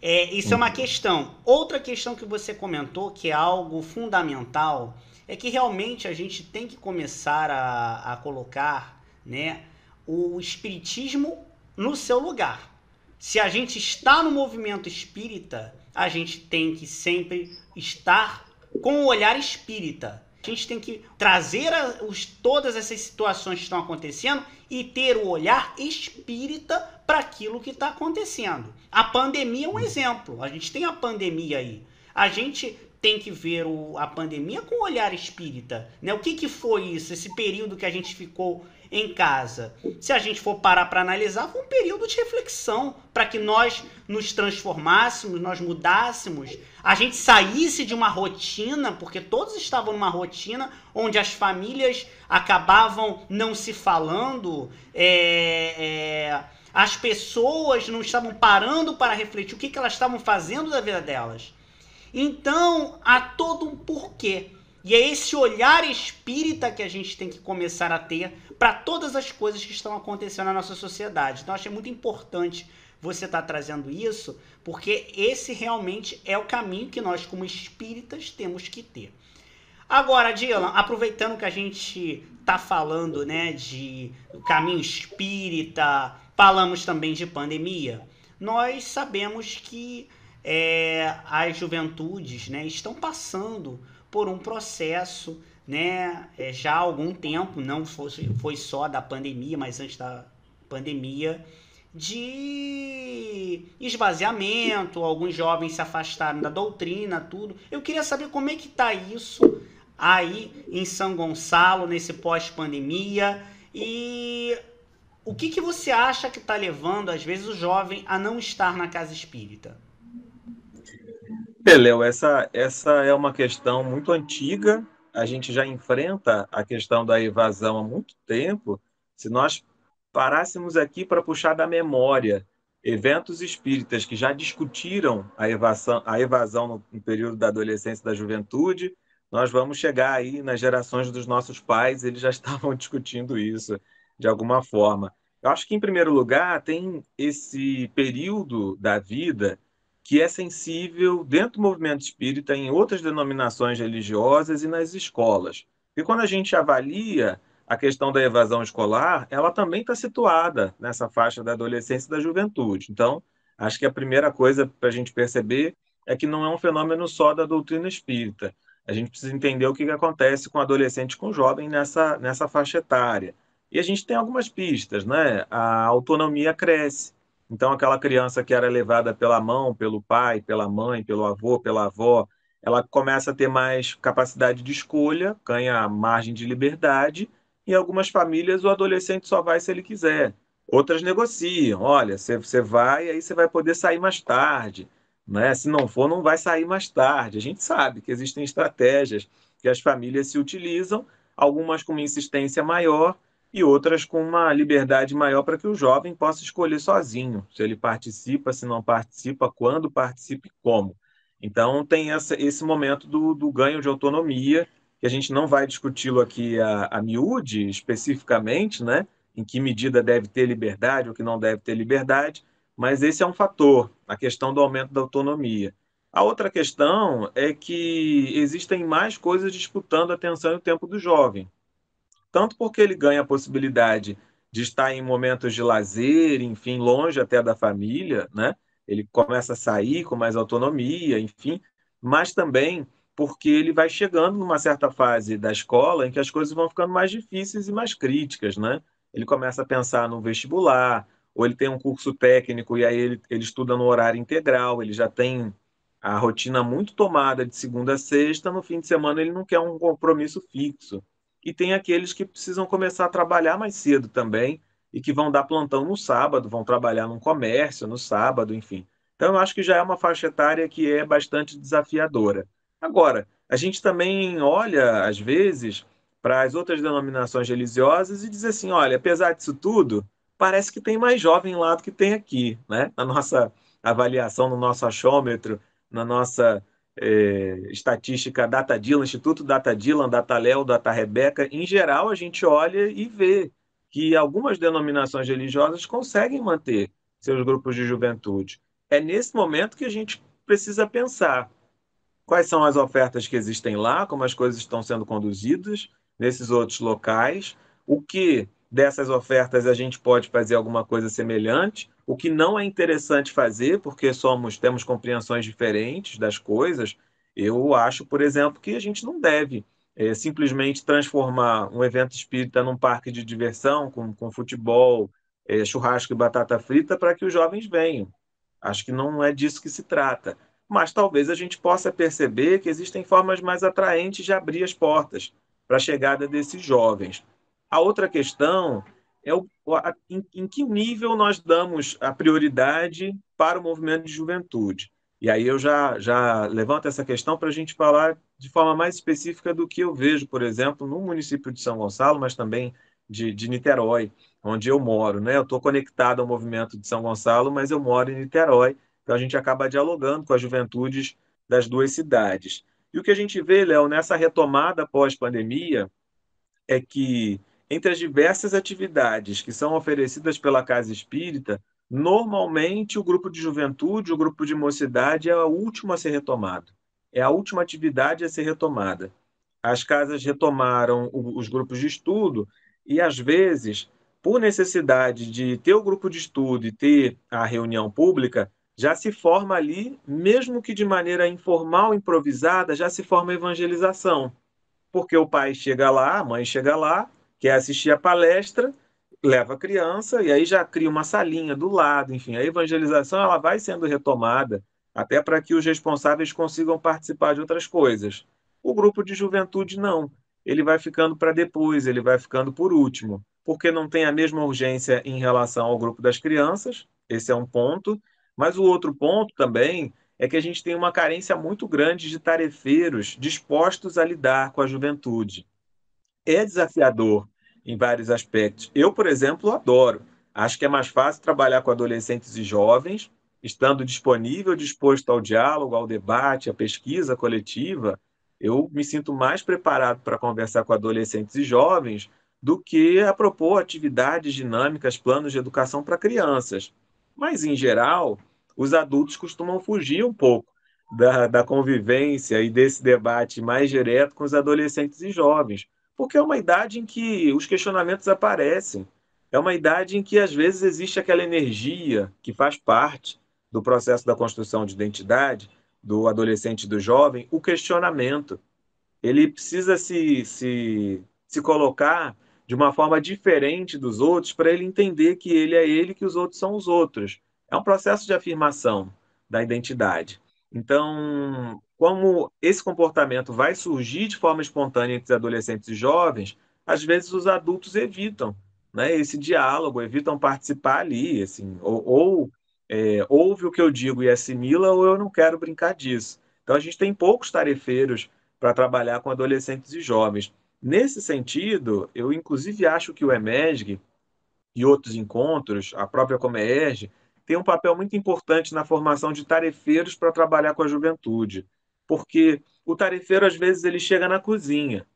É, isso é uma questão. Outra questão que você comentou, que é algo fundamental, é que realmente a gente tem que começar a, a colocar né, o espiritismo no seu lugar. Se a gente está no movimento espírita, a gente tem que sempre estar com o olhar espírita. A gente tem que trazer a, os, todas essas situações que estão acontecendo e ter o olhar espírita para aquilo que está acontecendo. A pandemia é um exemplo. A gente tem a pandemia aí. A gente tem que ver o, a pandemia com o olhar espírita. Né? O que, que foi isso, esse período que a gente ficou em casa. Se a gente for parar para analisar, foi um período de reflexão para que nós nos transformássemos, nós mudássemos, a gente saísse de uma rotina, porque todos estavam numa rotina onde as famílias acabavam não se falando, é, é, as pessoas não estavam parando para refletir o que, que elas estavam fazendo da vida delas. Então, há todo um porquê. E é esse olhar espírita que a gente tem que começar a ter para todas as coisas que estão acontecendo na nossa sociedade. Então, achei muito importante você estar tá trazendo isso, porque esse realmente é o caminho que nós, como espíritas, temos que ter. Agora, Dylan, aproveitando que a gente está falando né, de caminho espírita, falamos também de pandemia, nós sabemos que é, as juventudes né, estão passando por um processo, né, é, já há algum tempo, não foi, foi só da pandemia, mas antes da pandemia, de esvaziamento, alguns jovens se afastaram da doutrina, tudo. Eu queria saber como é que está isso aí em São Gonçalo, nesse pós-pandemia, e o que, que você acha que está levando, às vezes, o jovem a não estar na casa espírita? Léo, essa, essa é uma questão muito antiga. A gente já enfrenta a questão da evasão há muito tempo. Se nós parássemos aqui para puxar da memória eventos espíritas que já discutiram a evasão, a evasão no período da adolescência e da juventude, nós vamos chegar aí nas gerações dos nossos pais, eles já estavam discutindo isso de alguma forma. Eu acho que, em primeiro lugar, tem esse período da vida que é sensível dentro do movimento espírita, em outras denominações religiosas e nas escolas. E quando a gente avalia a questão da evasão escolar, ela também está situada nessa faixa da adolescência e da juventude. Então, acho que a primeira coisa para a gente perceber é que não é um fenômeno só da doutrina espírita. A gente precisa entender o que, que acontece com adolescente e com jovem nessa, nessa faixa etária. E a gente tem algumas pistas, né? A autonomia cresce. Então, aquela criança que era levada pela mão, pelo pai, pela mãe, pelo avô, pela avó, ela começa a ter mais capacidade de escolha, ganha margem de liberdade. Em algumas famílias, o adolescente só vai se ele quiser. Outras negociam. Olha, você vai, aí você vai poder sair mais tarde. Né? Se não for, não vai sair mais tarde. A gente sabe que existem estratégias que as famílias se utilizam, algumas com insistência maior e outras com uma liberdade maior para que o jovem possa escolher sozinho se ele participa, se não participa, quando participa e como. Então, tem essa, esse momento do, do, ganho de autonomia, que a gente não vai discuti-lo aqui a, a miúde, especificamente, né? em que medida deve ter liberdade ou que não deve ter liberdade, mas esse é um fator, a questão do aumento da autonomia. A outra questão é que existem mais coisas disputando a atenção e o tempo do jovem. Tanto porque ele ganha a possibilidade de estar em momentos de lazer, enfim, longe até da família, né? ele começa a sair com mais autonomia, enfim, mas também porque ele vai chegando numa certa fase da escola em que as coisas vão ficando mais difíceis e mais críticas, né? Ele começa a pensar no vestibular, ou ele tem um curso técnico e aí ele, ele estuda no horário integral, ele já tem a rotina muito tomada de segunda a sexta, no fim de semana ele não quer um compromisso fixo. E tem aqueles que precisam começar a trabalhar mais cedo também, e que vão dar plantão no sábado, vão trabalhar num comércio no sábado, enfim. Então, eu acho que já é uma faixa etária que é bastante desafiadora. Agora, a gente também olha, às vezes, para as outras denominações religiosas e diz assim: olha, apesar disso tudo, parece que tem mais jovem lá do que tem aqui, né? Na nossa avaliação, no nosso achômetro, na nossa eh, estatística Datadila, Instituto Datadilan, Dataléu, Data Rebeca, em geral, a gente olha e vê que algumas denominações religiosas conseguem manter seus grupos de juventude. É nesse momento que a gente precisa pensar quais são as ofertas que existem lá, como as coisas estão sendo conduzidas nesses outros locais, o que dessas ofertas a gente pode fazer alguma coisa semelhante, o que não é interessante fazer porque somos temos compreensões diferentes das coisas. Eu acho, por exemplo, que a gente não deve é, simplesmente transformar um evento espírita num parque de diversão, com, com futebol, é, churrasco e batata frita, para que os jovens venham. Acho que não é disso que se trata. Mas talvez a gente possa perceber que existem formas mais atraentes de abrir as portas para a chegada desses jovens. A outra questão é o, a, em, em que nível nós damos a prioridade para o movimento de juventude. E aí eu já, já levanto essa questão para a gente falar de forma mais específica do que eu vejo, por exemplo, no município de São Gonçalo, mas também de, de Niterói, onde eu moro. Né? Eu estou conectado ao movimento de São Gonçalo, mas eu moro em Niterói, então a gente acaba dialogando com as juventudes das duas cidades. E o que a gente vê, Léo, nessa retomada pós-pandemia, é que entre as diversas atividades que são oferecidas pela Casa Espírita, Normalmente, o grupo de juventude, o grupo de mocidade é o último a ser retomado. É a última atividade a ser retomada. As casas retomaram os grupos de estudo e, às vezes, por necessidade de ter o grupo de estudo e ter a reunião pública, já se forma ali, mesmo que de maneira informal, improvisada, já se forma a evangelização. Porque o pai chega lá, a mãe chega lá, quer assistir a palestra, leva a criança e aí já cria uma salinha do lado, enfim, a evangelização ela vai sendo retomada até para que os responsáveis consigam participar de outras coisas. O grupo de juventude não, ele vai ficando para depois, ele vai ficando por último, porque não tem a mesma urgência em relação ao grupo das crianças, esse é um ponto, mas o outro ponto também é que a gente tem uma carência muito grande de tarefeiros dispostos a lidar com a juventude. É desafiador em vários aspectos. Eu, por exemplo, adoro. Acho que é mais fácil trabalhar com adolescentes e jovens, estando disponível, disposto ao diálogo, ao debate, à pesquisa coletiva. Eu me sinto mais preparado para conversar com adolescentes e jovens do que a propor atividades dinâmicas, planos de educação para crianças. Mas, em geral, os adultos costumam fugir um pouco da, da convivência e desse debate mais direto com os adolescentes e jovens, porque é uma idade em que os questionamentos aparecem. É uma idade em que, às vezes, existe aquela energia que faz parte do processo da construção de identidade do adolescente e do jovem, o questionamento. Ele precisa se, se, se colocar de uma forma diferente dos outros para ele entender que ele é ele que os outros são os outros. É um processo de afirmação da identidade. Então, como esse comportamento vai surgir de forma espontânea entre adolescentes e jovens, às vezes os adultos evitam né, esse diálogo, evitam participar ali, assim, ou, ou é, ouve o que eu digo e assimila, ou eu não quero brincar disso. Então, a gente tem poucos tarefeiros para trabalhar com adolescentes e jovens. Nesse sentido, eu inclusive acho que o EMESG e outros encontros, a própria Comerge, tem um papel muito importante na formação de tarefeiros para trabalhar com a juventude, porque o tarefeiro às vezes ele chega na cozinha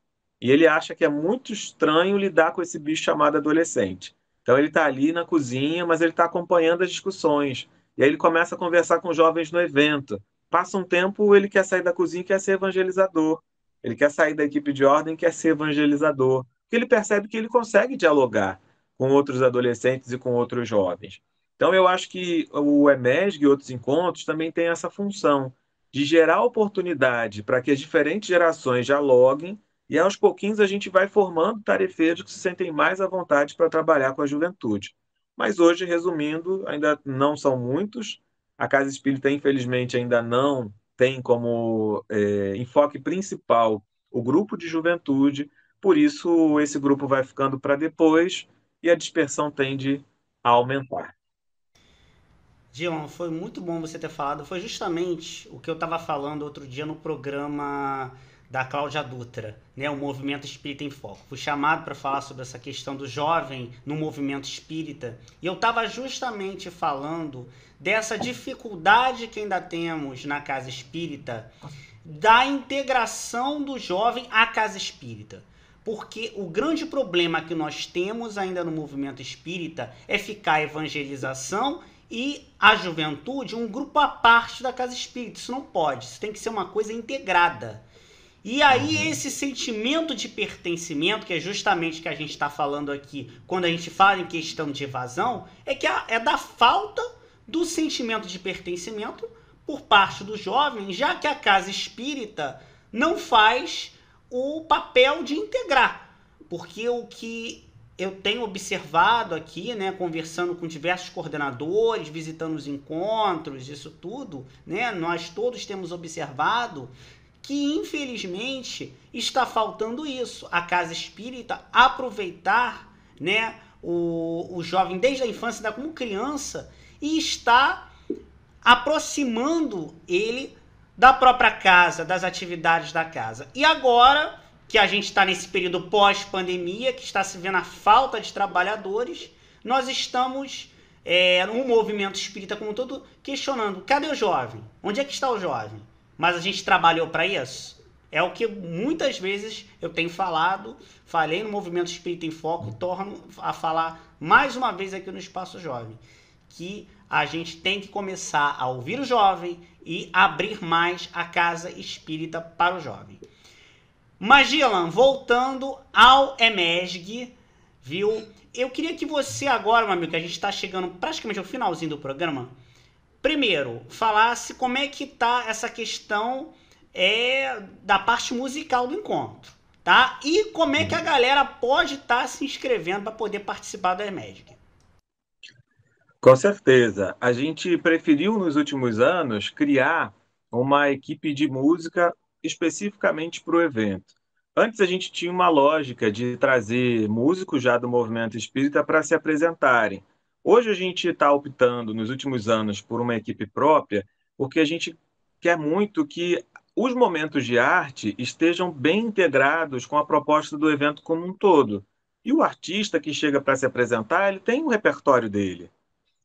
e ele acha que é muito estranho lidar com esse bicho chamado adolescente. Então ele está ali na cozinha, mas ele está acompanhando as discussões. E aí ele começa a conversar com jovens no evento. Passa um tempo, ele quer sair da cozinha quer ser evangelizador. Ele quer sair da equipe de ordem quer ser evangelizador. Porque ele percebe que ele consegue dialogar com outros adolescentes e com outros jovens. Então, eu acho que o EMESG e outros encontros também têm essa função de gerar oportunidade para que as diferentes gerações dialoguem e, aos pouquinhos, a gente vai formando tarefeiros que se sentem mais à vontade para trabalhar com a juventude. Mas hoje, resumindo, ainda não são muitos. A Casa Espírita, infelizmente, ainda não tem como é, enfoque principal o grupo de juventude, por isso esse grupo vai ficando para depois e a dispersão tende a aumentar. Dion, foi muito bom você ter falado. Foi justamente o que eu estava falando outro dia no programa da Cláudia Dutra, né, o Movimento Espírita em Foco. Fui chamado para falar sobre essa questão do jovem no movimento espírita e eu estava justamente falando dessa dificuldade que ainda temos na casa espírita da integração do jovem à casa espírita. Porque o grande problema que nós temos ainda no movimento espírita é ficar a evangelização e a juventude um grupo à parte da casa espírita. Isso não pode, isso tem que ser uma coisa integrada. E aí, uhum. esse sentimento de pertencimento, que é justamente o que a gente está falando aqui, quando a gente fala em questão de evasão, é que é da falta do sentimento de pertencimento por parte do jovem, já que a casa espírita não faz o papel de integrar. Porque o que eu tenho observado aqui, né, conversando com diversos coordenadores, visitando os encontros, isso tudo, né, nós todos temos observado que infelizmente está faltando isso. A casa espírita aproveitar, né, o, o jovem desde a infância, como criança, e está aproximando ele da própria casa, das atividades da casa. E agora que a gente está nesse período pós-pandemia, que está se vendo a falta de trabalhadores, nós estamos é, no movimento espírita como todo questionando: cadê o jovem? Onde é que está o jovem? Mas a gente trabalhou para isso? É o que muitas vezes eu tenho falado, falei no Movimento Espírita em Foco torno a falar mais uma vez aqui no Espaço Jovem, que a gente tem que começar a ouvir o jovem e abrir mais a casa espírita para o jovem. Magilan, voltando ao EMESG, viu? Eu queria que você agora, meu amigo, que a gente está chegando praticamente ao finalzinho do programa, primeiro, falasse como é que tá essa questão é, da parte musical do encontro, tá? E como é que a galera pode estar tá se inscrevendo para poder participar do EMEDIC. Com certeza. A gente preferiu nos últimos anos criar uma equipe de música especificamente para o evento. Antes a gente tinha uma lógica de trazer músicos já do movimento espírita para se apresentarem. Hoje a gente está optando, nos últimos anos, por uma equipe própria, porque a gente quer muito que os momentos de arte estejam bem integrados com a proposta do evento como um todo. E o artista que chega para se apresentar, ele tem um repertório dele.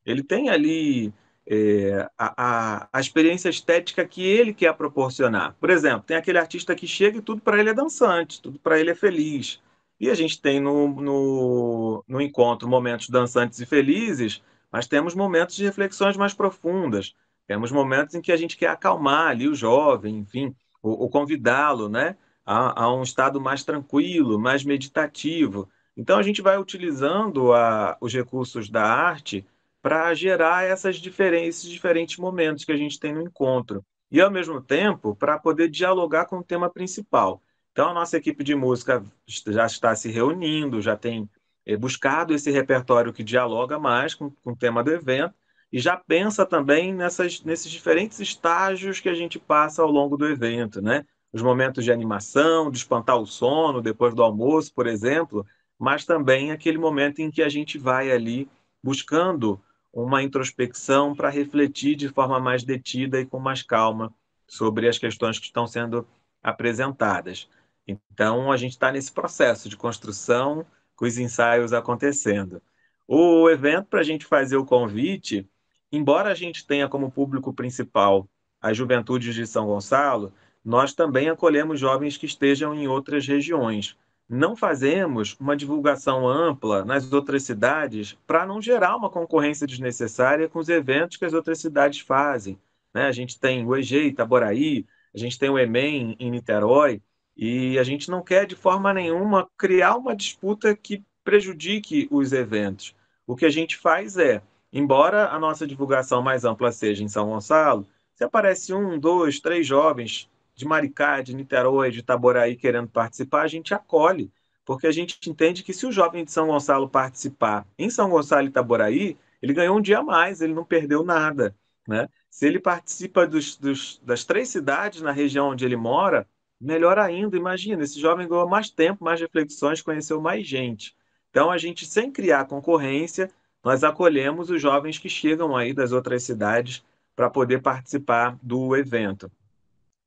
Ele tem ali é, a, a, a, experiência estética que ele quer proporcionar. Por exemplo, tem aquele artista que chega e tudo para ele é dançante, tudo para ele é feliz. E a gente tem no, no, no encontro momentos dançantes e felizes, mas temos momentos de reflexões mais profundas. Temos momentos em que a gente quer acalmar ali o jovem, enfim, ou, ou convidá-lo né, a, a, um estado mais tranquilo, mais meditativo. Então, a gente vai utilizando a, os recursos da arte para gerar essas esses diferentes momentos que a gente tem no encontro. E, ao mesmo tempo, para poder dialogar com o tema principal. Então, a nossa equipe de música já está se reunindo, já tem eh, buscado esse repertório que dialoga mais com, com o tema do evento, e já pensa também nessas, nesses diferentes estágios que a gente passa ao longo do evento, né? Os momentos de animação, de espantar o sono depois do almoço, por exemplo, mas também aquele momento em que a gente vai ali buscando uma introspecção para refletir de forma mais detida e com mais calma sobre as questões que estão sendo apresentadas. Então, a gente está nesse processo de construção, com os ensaios acontecendo. O evento, para a gente fazer o convite, embora a gente tenha como público principal as juventudes de São Gonçalo, nós também acolhemos jovens que estejam em outras regiões. Não fazemos uma divulgação ampla nas outras cidades para não gerar uma concorrência desnecessária com os eventos que as outras cidades fazem. Né? A gente tem o EG Itaboraí, a gente tem o EMEM em Niterói, e a gente não quer de forma nenhuma criar uma disputa que prejudique os eventos. O que a gente faz é, embora a nossa divulgação mais ampla seja em São Gonçalo, se aparece um, dois, três jovens de Maricá, de Niterói, de Itaboraí querendo participar, a gente acolhe, porque a gente entende que se o jovem de São Gonçalo participar em São Gonçalo e Itaboraí, ele ganhou um dia a mais, ele não perdeu nada. Né? Se ele participa dos, dos, das três cidades na região onde ele mora, melhor ainda, imagina, esse jovem ganhou mais tempo, mais reflexões, conheceu mais gente. Então, a gente, sem criar concorrência, nós acolhemos os jovens que chegam aí das outras cidades para poder participar do evento.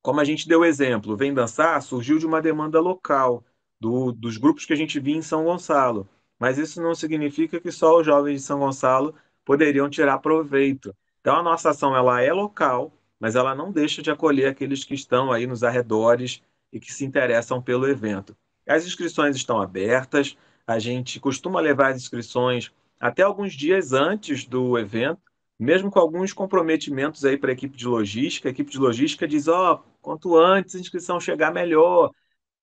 Como a gente deu exemplo, Vem Dançar surgiu de uma demanda local, do, dos grupos que a gente via em São Gonçalo. Mas isso não significa que só os jovens de São Gonçalo poderiam tirar proveito. Então, a nossa ação ela é local, mas ela não deixa de acolher aqueles que estão aí nos arredores e que se interessam pelo evento. As inscrições estão abertas, a gente costuma levar as inscrições até alguns dias antes do evento, mesmo com alguns comprometimentos aí para a equipe de logística. A equipe de logística diz: ó, oh, quanto antes a inscrição chegar, melhor.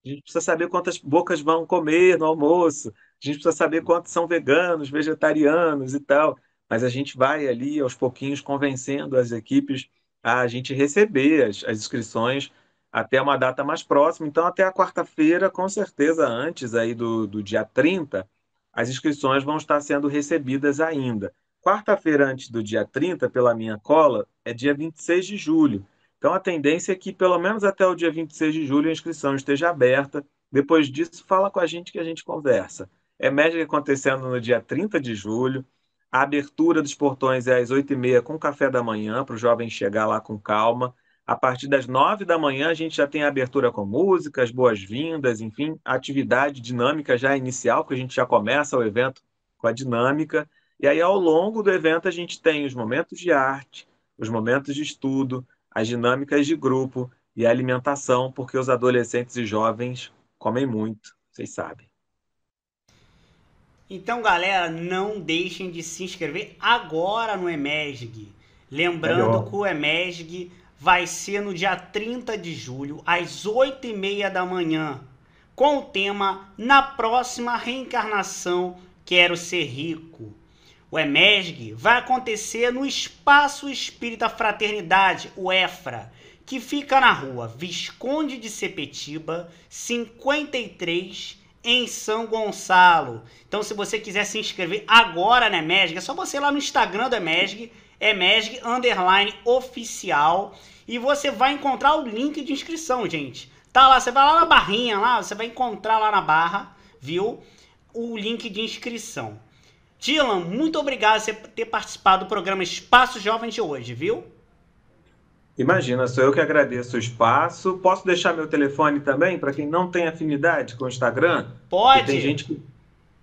A gente precisa saber quantas bocas vão comer no almoço, a gente precisa saber quantos são veganos, vegetarianos e tal. Mas a gente vai ali aos pouquinhos convencendo as equipes a gente receber as, as inscrições até uma data mais próxima. Então, até a quarta-feira, com certeza, antes aí do, do dia 30, as inscrições vão estar sendo recebidas ainda. Quarta-feira, antes do dia 30, pela minha cola, é dia 26 de julho. Então, a tendência é que, pelo menos até o dia 26 de julho, a inscrição esteja aberta. Depois disso, fala com a gente que a gente conversa. É média acontecendo no dia 30 de julho. A abertura dos portões é às 8h30 com café da manhã, para o jovem chegar lá com calma. A partir das 9 da manhã, a gente já tem a abertura com músicas, boas-vindas, enfim, atividade dinâmica já inicial, que a gente já começa o evento com a dinâmica. E aí, ao longo do evento, a gente tem os momentos de arte, os momentos de estudo, as dinâmicas de grupo e a alimentação, porque os adolescentes e jovens comem muito, vocês sabem. Então, galera, não deixem de se inscrever agora no EMESG. Lembrando que o EMESG vai ser no dia 30 de julho, às 8h30 da manhã, com o tema Na Próxima Reencarnação Quero Ser Rico. O EMESG vai acontecer no Espaço Espírita Fraternidade, o EFRA, que fica na rua Visconde de Sepetiba, 53 em São Gonçalo. Então, se você quiser se inscrever agora na EMESG, é só você ir lá no Instagram da EMESG, EMESG underline oficial, e você vai encontrar o link de inscrição, gente. Tá lá, você vai lá na barrinha lá, você vai encontrar lá na barra, viu? O link de inscrição. Dylan, muito obrigado por ter participado do programa Espaço Jovem de hoje, viu? Imagina, sou eu que agradeço o espaço. Posso deixar meu telefone também para quem não tem afinidade com o Instagram? Pode. Porque tem gente que,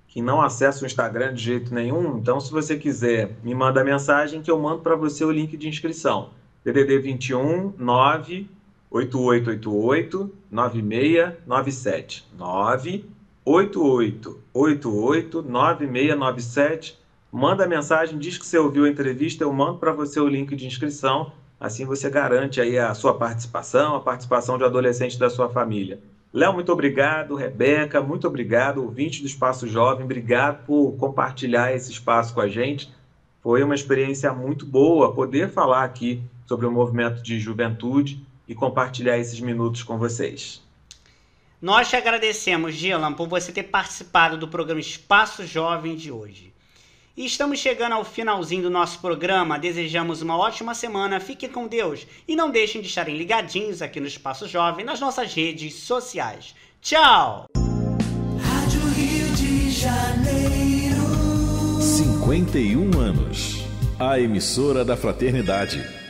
que não acessa o Instagram de jeito nenhum. Então, se você quiser, me manda mensagem que eu mando para você o link de inscrição. DDD 21 9 8888 9697 98888 9697 Manda mensagem, diz que você ouviu a entrevista, eu mando para você o link de inscrição Assim você garante aí a sua participação, a participação de adolescente da sua família. Léo, muito obrigado. Rebeca, muito obrigado. Ouvinte do Espaço Jovem, obrigado por compartilhar esse espaço com a gente. Foi uma experiência muito boa poder falar aqui sobre o movimento de juventude e compartilhar esses minutos com vocês. Nós te agradecemos, Gilan, por você ter participado do programa Espaço Jovem de hoje. E estamos chegando ao finalzinho do nosso programa. Desejamos uma ótima semana. Fiquem com Deus e não deixem de estarem ligadinhos aqui no Espaço Jovem nas nossas redes sociais. Tchau! Rádio Rio de Janeiro. 51 anos. A emissora da fraternidade.